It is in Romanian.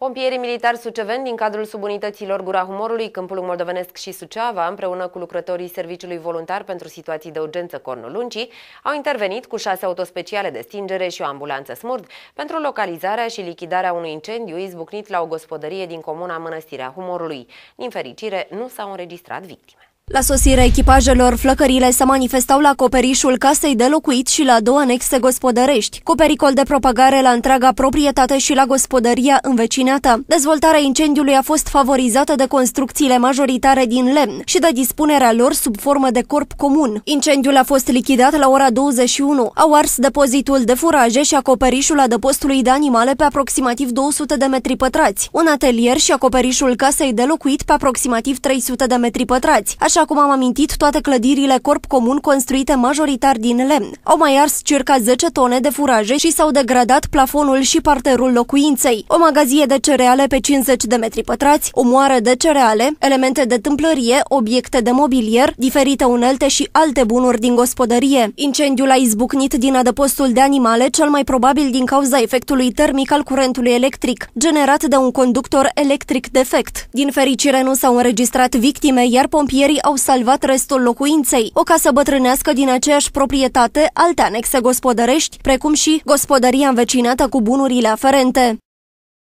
Pompierii militari suceveni din cadrul subunităților Gura Humorului, Câmpul Moldovenesc și Suceava, împreună cu lucrătorii Serviciului Voluntar pentru Situații de Urgență Cornul Luncii, au intervenit cu șase autospeciale de stingere și o ambulanță smurd pentru localizarea și lichidarea unui incendiu izbucnit la o gospodărie din comuna Mănăstirea Humorului. Din fericire, nu s-au înregistrat victime. La sosirea echipajelor, flăcările se manifestau la acoperișul casei de locuit și la două anexe gospodărești, cu pericol de propagare la întreaga proprietate și la gospodăria învecinată. Dezvoltarea incendiului a fost favorizată de construcțiile majoritare din lemn și de dispunerea lor sub formă de corp comun. Incendiul a fost lichidat la ora 21. Au ars depozitul de furaje și acoperișul adăpostului de animale pe aproximativ 200 de metri pătrați, un atelier și acoperișul casei de locuit pe aproximativ 300 de metri pătrați, așa Așa cum am amintit, toate clădirile corp comun construite majoritar din lemn. Au mai ars circa 10 tone de furaje și s-au degradat plafonul și parterul locuinței. O magazie de cereale pe 50 de metri pătrați, o moară de cereale, elemente de tâmplărie, obiecte de mobilier, diferite unelte și alte bunuri din gospodărie. Incendiul a izbucnit din adăpostul de animale, cel mai probabil din cauza efectului termic al curentului electric, generat de un conductor electric defect. Din fericire nu s-au înregistrat victime, iar pompierii au salvat restul locuinței, o casă bătrânească din aceeași proprietate, alte anexe gospodărești, precum și gospodăria învecinată cu bunurile aferente.